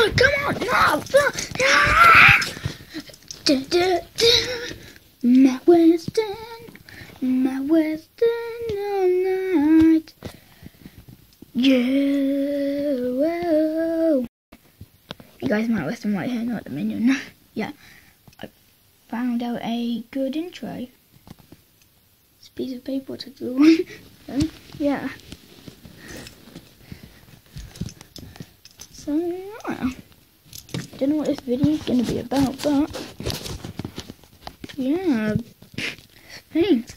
God, come on! No! Ah! Da, da. Matt Weston, Matt Weston all night. Yeah. Whoa. You guys, Matt Weston right here, not the minion. yeah. I found out a good intro. It's a piece of paper to do one. yeah. So. Don't know what this video is going to be about, but yeah, thanks.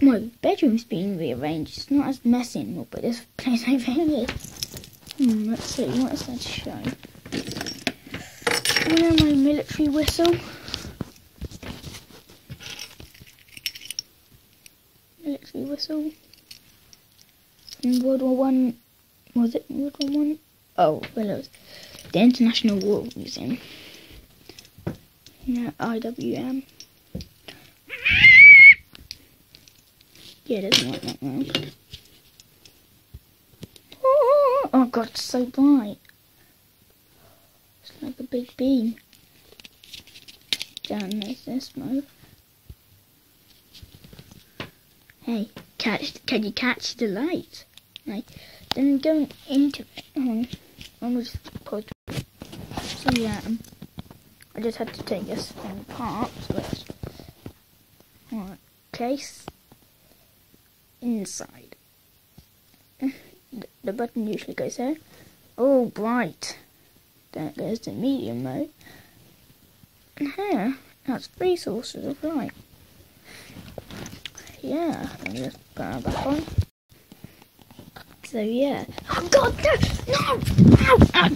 My bedroom's been rearranged. It's not as messy anymore, but this place my favourite. Hmm, let's see, what is that show? I know my military whistle. Military whistle. In World War One was it World War One? Oh, was the International War Museum. Yeah, IWM. Yeah, it doesn't work that well. Oh, oh god, it's so bright. It's like a big beam. Down there's this mode. Hey, catch, can you catch the light? Right. Then going into it, oh. Um, I'm just pause. So yeah, I just had to take this thing apart. So let's case inside. The button usually goes there. Oh, bright. Then goes to medium mode. And here, that's three sources of light. Yeah, let me just put that back on. So yeah. Oh god, no! No! Ow! Ow!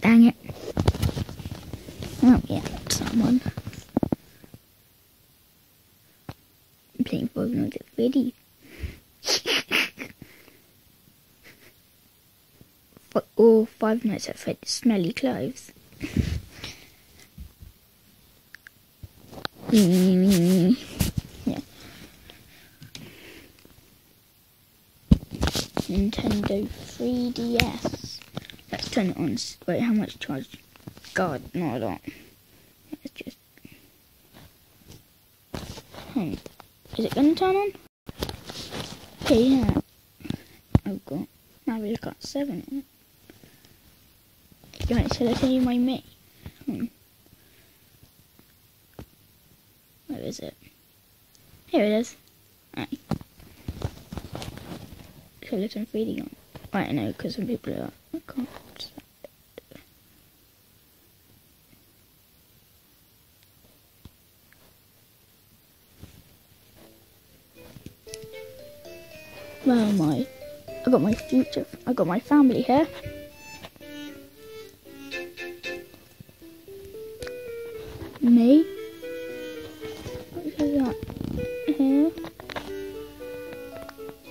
Dang it. Oh yeah, someone. I'm playing Five Nights at Freddy's. or Five Nights at Freddy's Smelly Clothes. yeah. Nintendo 3DS. Let's turn it on. Wait, how much charge? God, no, I don't. Let's just. Hmm. Is it gonna turn on? Okay, yeah. I've got. Now we've got seven in it. Right, so let's you my me. Hmm. Where is it? Here it is. Skeleton 3D on. Right, I know, because some people are. I can't. Where am I? I got my future. I got my family here. Me.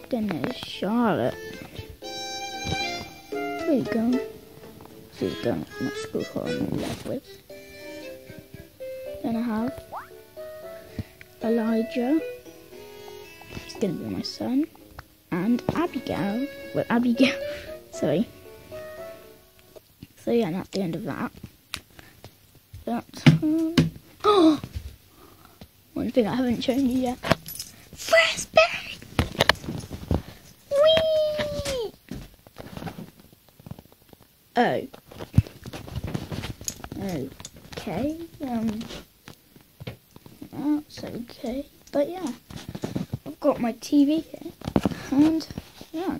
Then there's Charlotte. There you go. She's going to my school home in love with. Then I have Elijah. He's gonna be my son and Abigail. Well, Abigail. Sorry. So yeah, that's the end of that. That's um, oh, one thing I haven't shown you yet. Oh. Okay. Um. That's okay. But yeah, I've got my TV here. And yeah,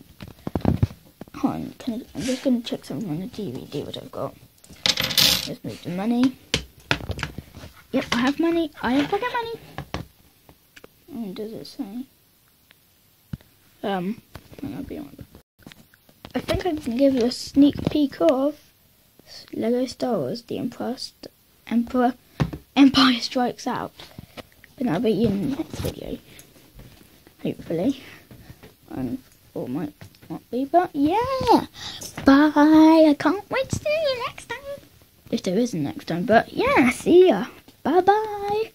on, I, I'm just gonna check something on the DVD what I've got. Let's move the money. Yep, I have money. I have pocket money. And does it say? Um, I'll be on. I think I can give you a sneak peek of Lego Star Wars: The Emperor, Emperor Empire Strikes Out. But that'll be in the next video, hopefully and or might not be, but yeah. Bye. I can't wait to see you next time. If there is a next time, but yeah, see ya. Bye bye.